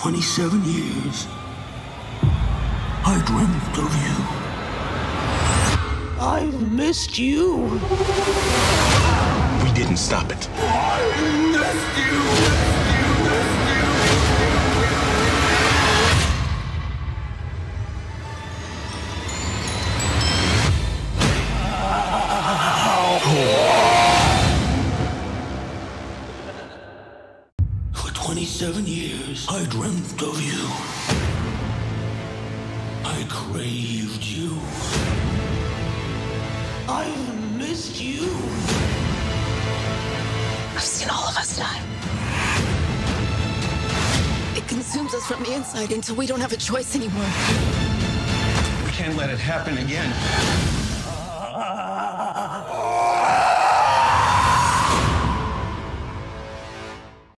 For 27 years, I dreamt of you. I've missed you. We didn't stop it. I missed you. 27 years, I dreamt of you. I craved you. I've missed you. I've seen all of us die. It consumes us from the inside until we don't have a choice anymore. We can't let it happen again.